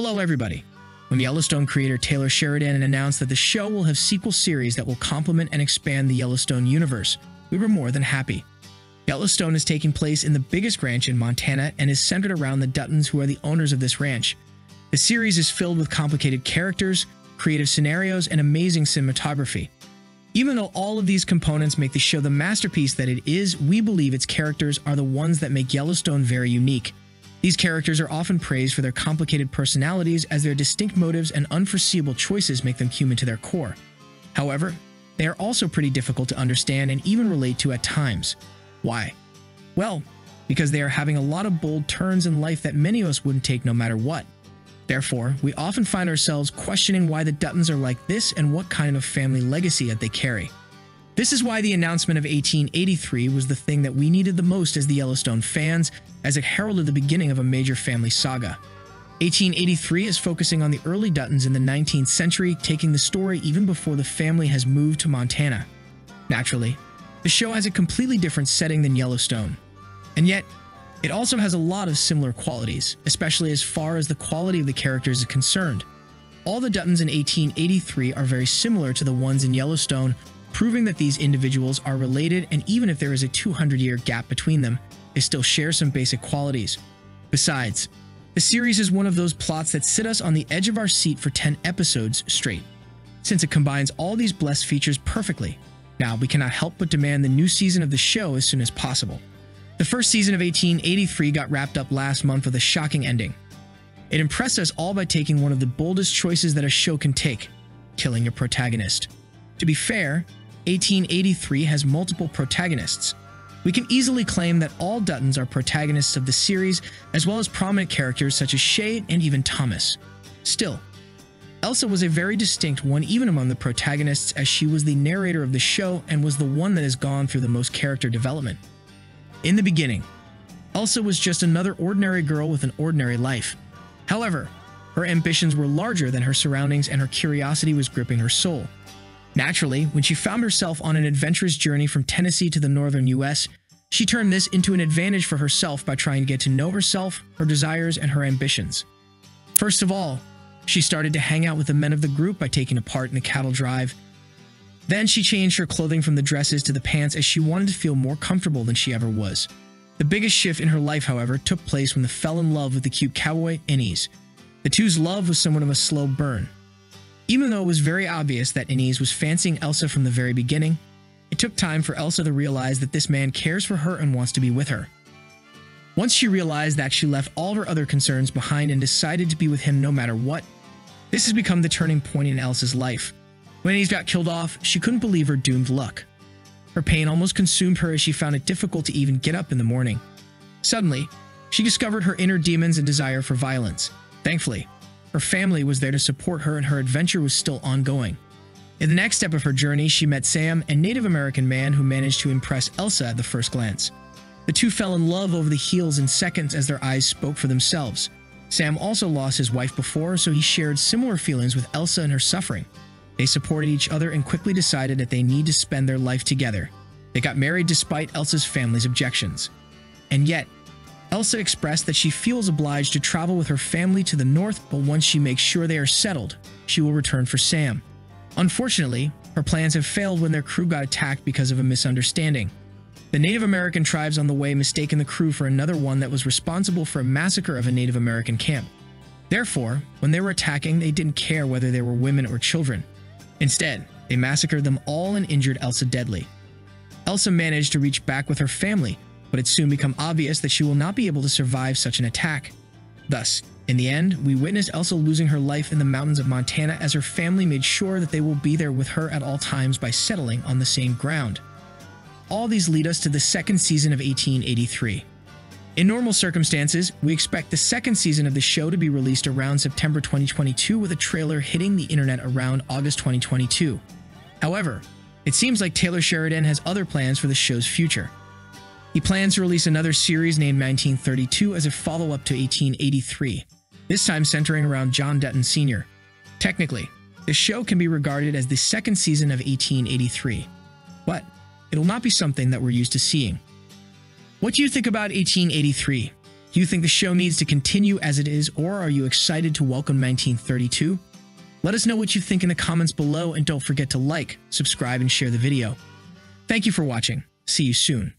Hello, everybody. When Yellowstone creator Taylor Sheridan announced that the show will have sequel series that will complement and expand the Yellowstone universe, we were more than happy. Yellowstone is taking place in the biggest ranch in Montana and is centered around the Duttons, who are the owners of this ranch. The series is filled with complicated characters, creative scenarios, and amazing cinematography. Even though all of these components make the show the masterpiece that it is, we believe its characters are the ones that make Yellowstone very unique. These characters are often praised for their complicated personalities as their distinct motives and unforeseeable choices make them human to their core. However, they are also pretty difficult to understand and even relate to at times. Why? Well, because they are having a lot of bold turns in life that many of us wouldn't take no matter what. Therefore, we often find ourselves questioning why the Duttons are like this and what kind of family legacy that they carry. This is why the announcement of 1883 was the thing that we needed the most as the Yellowstone fans, as it heralded the beginning of a major family saga. 1883 is focusing on the early Duttons in the 19th century, taking the story even before the family has moved to Montana. Naturally, the show has a completely different setting than Yellowstone. And yet, it also has a lot of similar qualities, especially as far as the quality of the characters is concerned. All the Duttons in 1883 are very similar to the ones in Yellowstone, proving that these individuals are related and even if there is a 200 year gap between them, they still share some basic qualities. Besides, the series is one of those plots that sit us on the edge of our seat for 10 episodes straight, since it combines all these blessed features perfectly. Now, we cannot help but demand the new season of the show as soon as possible. The first season of 1883 got wrapped up last month with a shocking ending. It impressed us all by taking one of the boldest choices that a show can take killing a protagonist. To be fair, 1883 has multiple protagonists. We can easily claim that all Duttons are protagonists of the series, as well as prominent characters such as Shea and even Thomas. Still, Elsa was a very distinct one even among the protagonists as she was the narrator of the show and was the one that has gone through the most character development. In the beginning, Elsa was just another ordinary girl with an ordinary life. However, her ambitions were larger than her surroundings and her curiosity was gripping her soul. Naturally, when she found herself on an adventurous journey from Tennessee to the northern US, she turned this into an advantage for herself by trying to get to know herself, her desires, and her ambitions. First of all, she started to hang out with the men of the group by taking a part in the cattle drive. Then she changed her clothing from the dresses to the pants as she wanted to feel more comfortable than she ever was. The biggest shift in her life, however, took place when they fell in love with the cute cowboy, Ennis. The two's love was somewhat of a slow burn, even though it was very obvious that Ennis was fancying Elsa from the very beginning, it took time for Elsa to realize that this man cares for her and wants to be with her. Once she realized that she left all her other concerns behind and decided to be with him no matter what, this has become the turning point in Elsa's life. When Ennis got killed off, she couldn't believe her doomed luck. Her pain almost consumed her as she found it difficult to even get up in the morning. Suddenly, she discovered her inner demons and desire for violence. Thankfully, her family was there to support her and her adventure was still ongoing. In the next step of her journey, she met Sam, a Native American man who managed to impress Elsa at the first glance. The two fell in love over the heels in seconds as their eyes spoke for themselves. Sam also lost his wife before, so he shared similar feelings with Elsa and her suffering. They supported each other and quickly decided that they need to spend their life together. They got married despite Elsa's family's objections. And yet, Elsa expressed that she feels obliged to travel with her family to the north, but once she makes sure they are settled, she will return for Sam. Unfortunately, her plans have failed when their crew got attacked because of a misunderstanding. The Native American tribes on the way mistaken the crew for another one that was responsible for a massacre of a Native American camp. Therefore, when they were attacking, they didn't care whether they were women or children. Instead, they massacred them all and injured Elsa deadly. Elsa managed to reach back with her family, but it soon become obvious that she will not be able to survive such an attack. Thus, in the end, we witnessed Elsa losing her life in the mountains of Montana as her family made sure that they will be there with her at all times by settling on the same ground. All these lead us to the second season of 1883. In normal circumstances, we expect the second season of the show to be released around September 2022 with a trailer hitting the internet around August 2022. However, it seems like Taylor Sheridan has other plans for the show's future. He plans to release another series named 1932 as a follow up to 1883, this time centering around John Dutton Sr. Technically, the show can be regarded as the second season of 1883, but it'll not be something that we're used to seeing. What do you think about 1883? Do you think the show needs to continue as it is, or are you excited to welcome 1932? Let us know what you think in the comments below, and don't forget to like, subscribe, and share the video. Thank you for watching. See you soon.